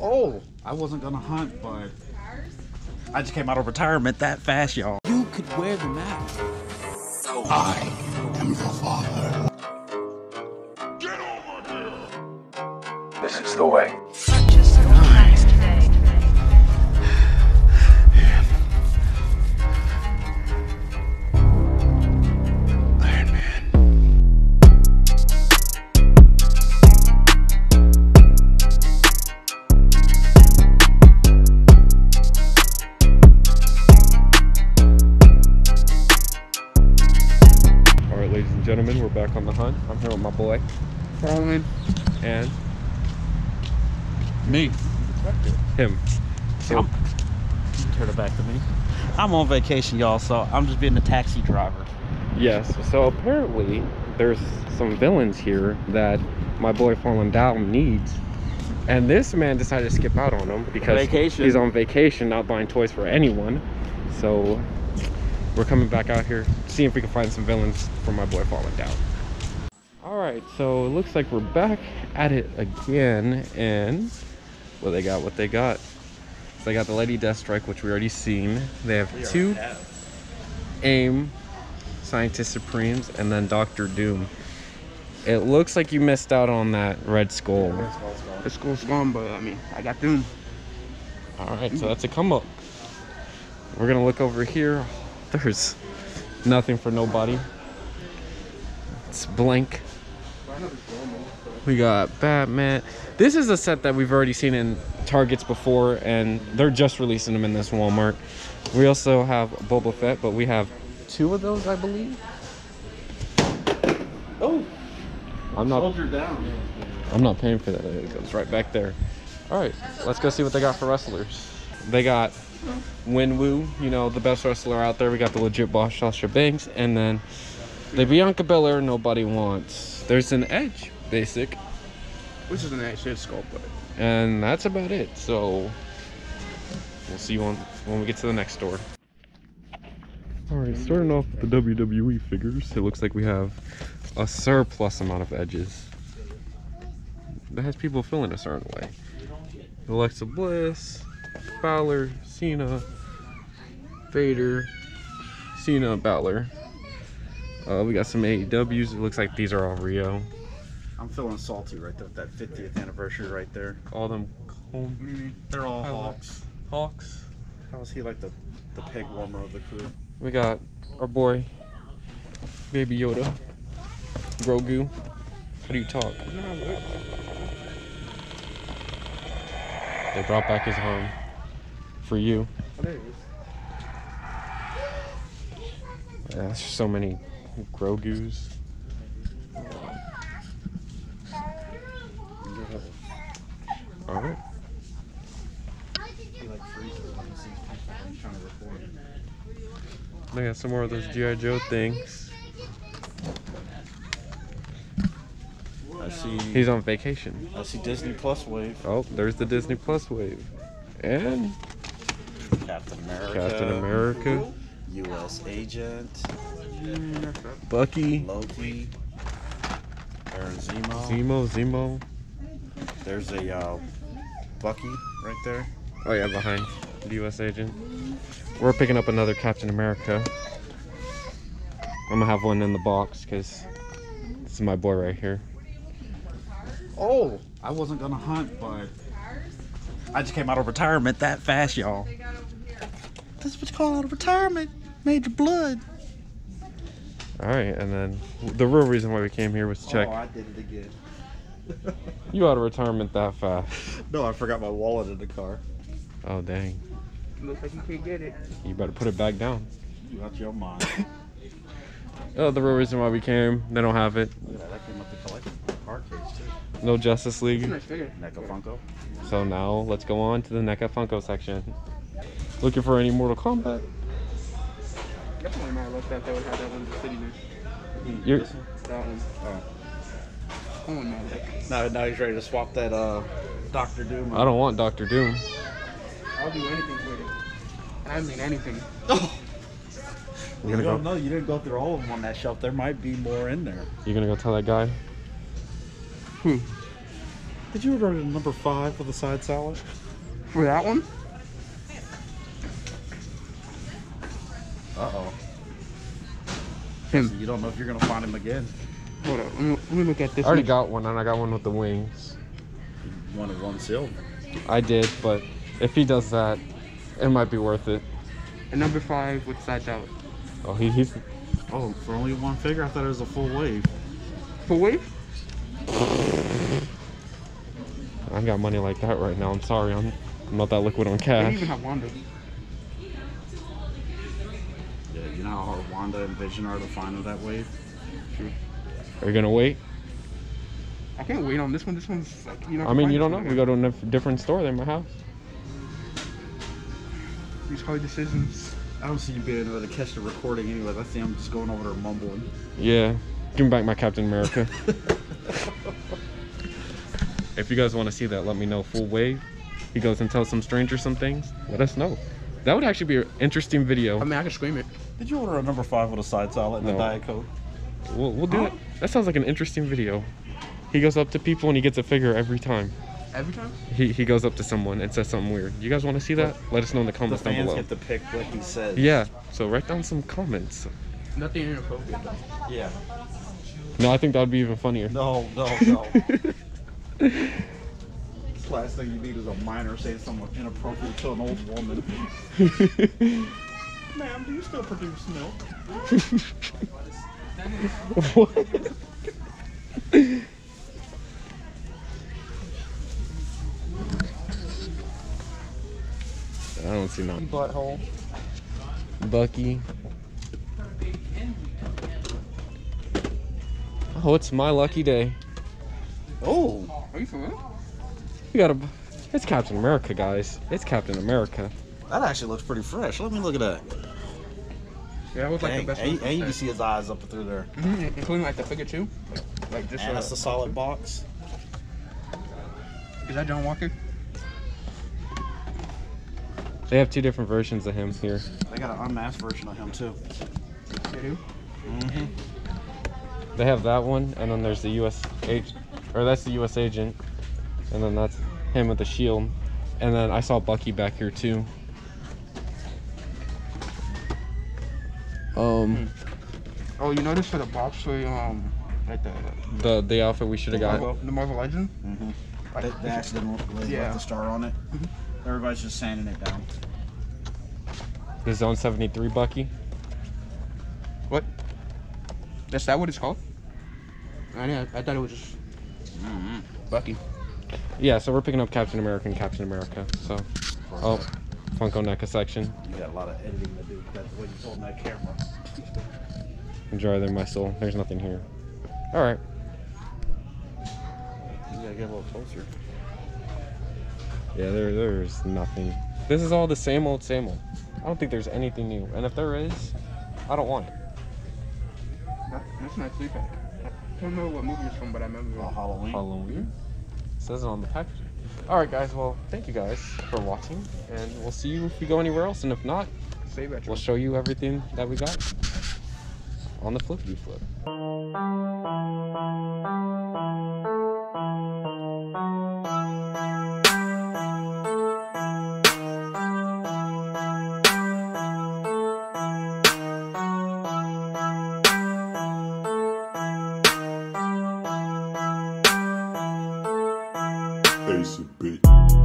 Oh, I wasn't gonna hunt, but I just came out of retirement that fast, y'all. You could wear the mask. So I am the father. Get over here. This is the way. And gentlemen, we're back on the hunt. I'm here with my boy Roland. and Me. him. So, I'm- Turn it back to me. I'm on vacation, y'all, so I'm just being the taxi driver. yes, so apparently there's some villains here that my boy Fallen Down needs. And this man decided to skip out on him because Vacation. he's on vacation, not buying toys for anyone. So we're coming back out here, seeing if we can find some villains for my boy falling Down. All right, so it looks like we're back at it again, and well, they got what they got. So they got the Lady Deathstrike, which we already seen. They have two AIM Scientist Supremes, and then Doctor Doom. It looks like you missed out on that Red Skull. The Skull's gone, but I mean, I got Doom. All right, so that's a come up. We're gonna look over here. There's nothing for nobody. It's blank. We got Batman. This is a set that we've already seen in Targets before, and they're just releasing them in this Walmart. We also have Boba Fett, but we have two of those, I believe. Oh, I'm not. soldier down. I'm not paying for that. It goes right back there. All right, let's go see what they got for wrestlers. They got Winwoo, you know, the best wrestler out there. We got the legit boss, Sasha Banks, and then the Bianca Belair nobody wants. There's an Edge, basic, Which is an Edge, actual skull, but and that's about it. So we'll see you on when we get to the next store. All right, starting off with the WWE figures, it looks like we have a surplus amount of edges. That has people feeling a certain way. Alexa Bliss, Balor, Cena, Vader, Cena, Balor. Uh, we got some AEWs. It looks like these are all Rio. I'm feeling salty right there with that 50th anniversary right there. All them cold They're all I hawks. Hawks. How is he like the, the peg warmer of the crew? We got our boy, Baby Yoda, Grogu. How do you talk? They brought back his arm for you. Yeah, there's so many Grogus. All right. He like freezes when he sees people when he's trying to record. They got some more of those GI Joe things. I see. He's on vacation. I see Disney Plus wave. Oh, there's the Disney Plus wave. And Captain America. Captain America, U.S. Agent. Bucky, Loki. Baron Zemo. Zemo, Zemo. There's a uh, Bucky right there. Oh yeah, behind the U.S. agent. We're picking up another Captain America. I'm gonna have one in the box because this is my boy right here. Oh, I wasn't gonna hunt, but I just came out of retirement that fast, y'all. That's what you call out of retirement. Major blood. All right, and then the real reason why we came here was to check. Oh, I did it again. You out of retirement that fast? No, I forgot my wallet in the car. Oh dang! looks like you can't get it. You better put it back down. You out your mind. Oh, the real reason why we came. They don't have it. yeah, that came up the collection card case too. No Justice League. nice. NECA Funko. So now let's go on to the NECA Funko section. Looking for any Mortal Kombat? That's one I looked at that would have that one sitting there. You're, That one. Oh. That one, man. Now, now he's ready to swap that uh, Doctor Doom. I don't want Doctor Doom. I'll do anything with it. And I mean anything. Oh, You're you gonna don't go. know. You didn't go through all of them on that shelf. There might be more in there. You're gonna go tell that guy. Did you order number five for the side salad? For that one? Uh oh. Him. You don't know if you're gonna find him again. Hold up. Let me, let me look at this I already one. got one, and I got one with the wings. One of one sealed. I did, but if he does that, it might be worth it. And number five with side salad. Oh, he, he's Oh, for only one figure? I thought it was a full wave. Full wave? I ain't got money like that right now. I'm sorry, I'm, I'm not that liquid on They cash. even have Wanda. Yeah, you know how hard Wanda and Vision are to find that wave? Are you gonna wait? I can't wait on this one. This one's like, you know. I mean, you don't know. We go to a different store than my house. These hard decisions. I don't see you being able to catch the recording anyways. I see him just going over there mumbling. Yeah, give me back my Captain America. if you guys want to see that, let me know. Full wave. He goes and tells some stranger some things. Let us know. That would actually be an interesting video. I mean, I can scream it. Did you order a number five with a side salad and No. a Diet Coke? We'll, we'll do it. That sounds like an interesting video. He goes up to people and he gets a figure every time. Every time? He, he goes up to someone and says something weird. You guys want to see that? Let us know in the The comments down fans below. get to pick what he says. Yeah, so write down some comments. Nothing inappropriate. Yeah. No, I think that would be even funnier. No, no, no. Last thing you need is a minor saying something inappropriate to an old woman. Ma'am, do you still produce milk? what? I don't see nothing. Butthole. Bucky. Oh, it's my lucky day. Oh, Are you for real? We got a. It's Captain America, guys. It's Captain America. that actually looks pretty fresh. Let me look at that. Yeah, it was like the best and, one. and you can see his eyes up through there. Mhm, Including like the figure too. Like, like just. And Uh, it's a solid box. is that John Walker? They have two different versions of him here. They got an unmasked version of him too. They do. Mm-hmm. They have that one, and then there's the U.S. agent, or that's the U.S. agent, and then that's him with the shield, and then I saw Bucky back here too. Um, Oh, you noticed for the box for um, like the the the outfit we should have got. Marvel, the Marvel Legend. Mm-hmm. Like, They, they actually Yeah. the star on it. Everybody's just sanding it down. The Zone 73 Bucky. What? Is that what it's called? I. I thought it was just Mm-hmm. Bucky. Yeah, so we're picking up Captain America and Captain America. So, oh, Funko NECA section. You got a lot of editing to do. That's what way you hold that camera. Enjoy there, my soul. There's nothing here. All right. You gotta get a little closer. Yeah, there, there's nothing. This is all the same old, same old. I don't think there's anything new. And if there is, I don't want it. That, that's not three pack. I don't know what movie it's from, but I remember. Oh, Halloween. Halloween. says it on the packaging. All right, guys. Well, thank you guys for watching, and we'll see you if we go anywhere else. And if not, Say retro. we'll show you everything that we got on the flippity flip. A bitch.